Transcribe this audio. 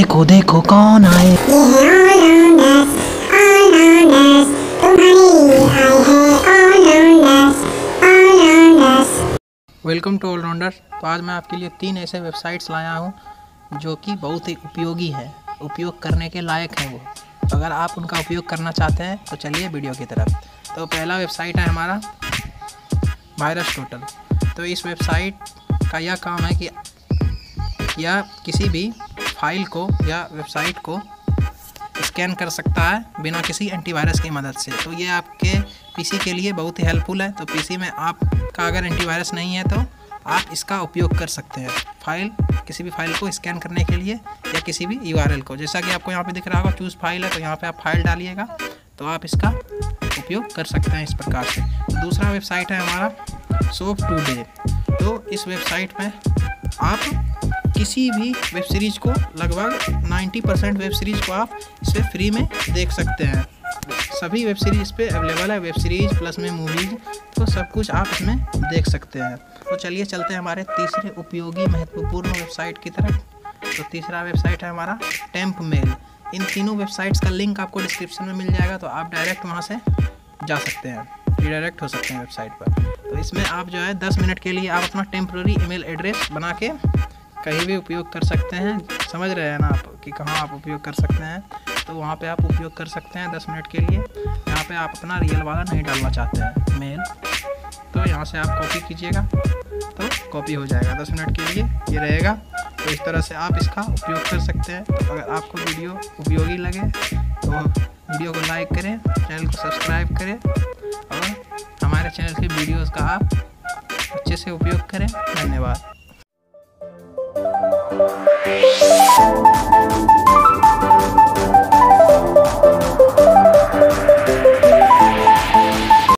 देखो देखो कौन आए। वेलकम टू ऑलराउंडर तो आज मैं आपके लिए तीन ऐसे वेबसाइट्स लाया हूँ, जो कि बहुत ही उपयोगी है। उपयोग करने के लायक हैं वो। तो अगर आप उनका उपयोग करना चाहते हैं तो चलिए वीडियो की तरफ़। तो पहला वेबसाइट है हमारा वायरस टोटल। तो इस वेबसाइट का यह काम है कि यह किसी भी फ़ाइल को या वेबसाइट को स्कैन कर सकता है बिना किसी एंटीवायरस की मदद से। तो ये आपके पीसी के लिए बहुत ही हेल्पफुल है। तो पीसी में आपका अगर एंटीवायरस नहीं है तो आप इसका उपयोग कर सकते हैं। फ़ाइल, किसी भी फ़ाइल को स्कैन करने के लिए या किसी भी यूआरएल को। जैसा कि आपको यहाँ पे दिख रहा होगा चूज़ फ़ाइल है तो यहाँ पे आप फ़ाइल डालिएगा तो आप इसका उपयोग कर सकते हैं इस प्रकार से। दूसरा वेबसाइट है हमारा सोप टू डे तो इस वेबसाइट में आप किसी भी वेब सीरीज़ को लगभग 90 परसेंट वेब सीरीज़ को आप इस पर फ्री में देख सकते हैं। सभी वेब सीरीज़ इस पर अवेलेबल है, वेब सीरीज़ प्लस में मूवीज़ तो सब कुछ आप इसमें देख सकते हैं। तो चलिए चलते हैं हमारे तीसरे उपयोगी महत्वपूर्ण वेबसाइट की तरफ़। तो तीसरा वेबसाइट है हमारा टेम्प मेल। इन तीनों वेबसाइट्स का लिंक आपको डिस्क्रिप्शन में मिल जाएगा तो आप डायरेक्ट वहाँ से जा सकते हैं। रिडायरेक्ट हो सकते हैं वेबसाइट पर। तो इसमें आप जो है 10 मिनट के लिए आप अपना टेम्प्रेरी ईमेल एड्रेस बना के कहीं भी उपयोग कर सकते हैं। समझ रहे हैं ना आप कि कहाँ आप उपयोग कर सकते हैं? तो वहाँ पे आप उपयोग कर सकते हैं दस मिनट के लिए। यहाँ पे आप अपना रियल वाला नहीं डालना चाहते हैं मेल तो यहाँ से आप कॉपी कीजिएगा तो कॉपी हो जाएगा दस मिनट के लिए, ये रहेगा। तो इस तरह से आप इसका उपयोग कर सकते हैं। तो अगर आपको वीडियो उपयोगी लगे तो वीडियो को लाइक करें चैनल को सब्सक्राइब करें, और हमारे चैनल के वीडियोज़ का आप अच्छे से उपयोग करें। धन्यवाद। Thank you.